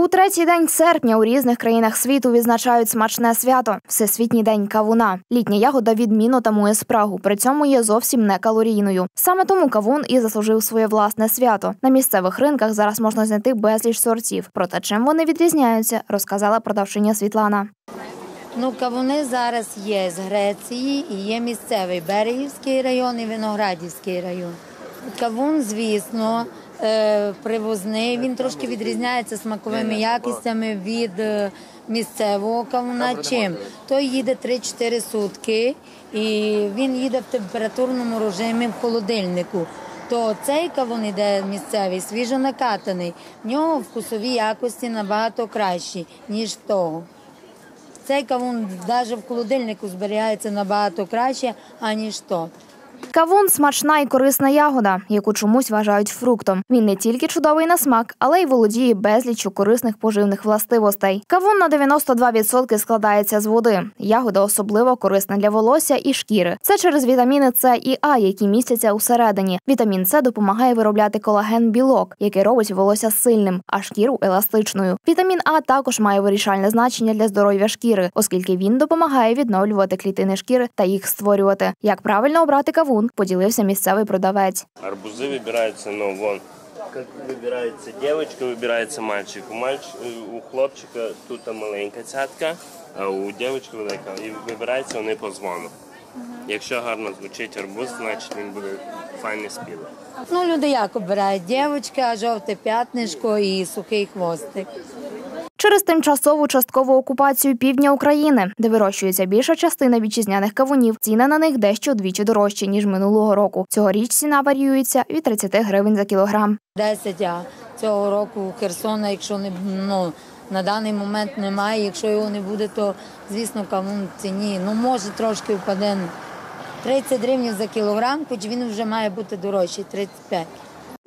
У третій день серпня у різних країнах світу відзначають смачне свято Всесвітній день кавуна. Літня ягода відмінно тамує спрагу, при цьому є зовсім не калорійною. Саме тому кавун і заслужив своє власне свято. На місцевих ринках зараз можна знайти безліч сортів. Проте чим вони відрізняються, розказала продавчиня Світлана. Ну, кавуни зараз є з Греції і є місцевий Берегівський район і Виноградівський район. Кавун, звісно, привозний. Він трошки відрізняється смаковими якістями від е, місцевого кавуна. Чим? Той їде 3-4 сутки і він їде в температурному режимі в холодильнику. То цей кавун іде місцевий, свіжо накатаний. В нього вкусові якості набагато кращі, ніж в того. Цей кавун навіть в холодильнику зберігається набагато краще, аніж то. Кавун смачна і корисна ягода, яку чомусь вважають фруктом. Він не тільки чудовий на смак, але й володіє безліччю корисних поживних властивостей. Кавун на 92% складається з води. Ягода особливо корисна для волосся і шкіри. Це через вітаміни С і А, які містяться усередині. Вітамін С допомагає виробляти колаген білок, який робить волосся сильним, а шкіру еластичною. Вітамін А також має вирішальне значення для здоров'я шкіри, оскільки він допомагає відновлювати клітини шкіри та їх створювати. Як правильно обрати кавун, поділився місцевий продавець. Арбузы выбираются, ну, вон, как выбирается девочка, выбирается мальчик. У, мальч... у хлопчика тут маленька цятка, а у дівчинки велика. І вибираються вони по дзвону. Якщо гарно звучить арбуз, значить він буде файний спілий. Ну, люди як обирають дівчинка, жовте п'ятнишко і сухий хвостик. Через тимчасову часткову окупацію півдня України, де вирощується більша частина вітчизняних кавунів, ціни на них дещо двічі дорожчі ніж минулого року. Цьогоріч ціна варіюється від 30 гривень за кілограм. 10, а цього року Херсона, якщо не ну, на даний момент немає, якщо його не буде, то звісно кавун в ціні. Ну може трошки впаде 30 гривень за кілограм, хоч він вже має бути дорожчий 35.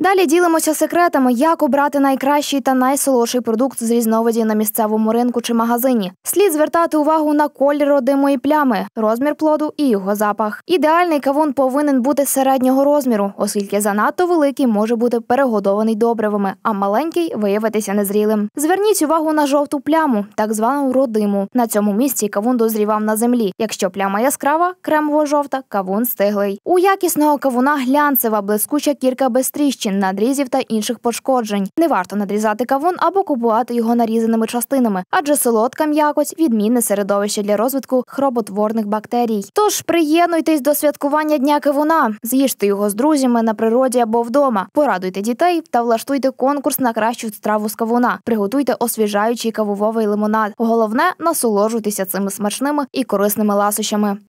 Далі ділимося секретами, як обрати найкращий та найсолодший продукт з різновидів на місцевому ринку чи магазині. Слід звертати увагу на колір родимої плями, розмір плоду і його запах. Ідеальний кавун повинен бути середнього розміру, оскільки занадто великий може бути перегодований добривами, а маленький виявитися незрілим. Зверніть увагу на жовту пляму, так звану родиму. На цьому місці кавун дозрівав на землі. Якщо пляма яскрава, кремово-жовта, кавун стиглий. У якісного кавуна глянцева, блискуча кірка без тріщин, надрізів та інших пошкоджень. Не варто надрізати кавун або купувати його нарізаними частинами, адже солодка м'якоть відмінне середовище для розвитку хроботворних бактерій. Тож приєднуйтесь до святкування дня кавуна, з'їжте його з друзями на природі або вдома. Порадуйте дітей та влаштуйте конкурс на кращу страву з кавуна. Приготуйте освіжаючий кавувовий лимонад. Головне насолоджуйтеся цими смачними і корисними ласощами.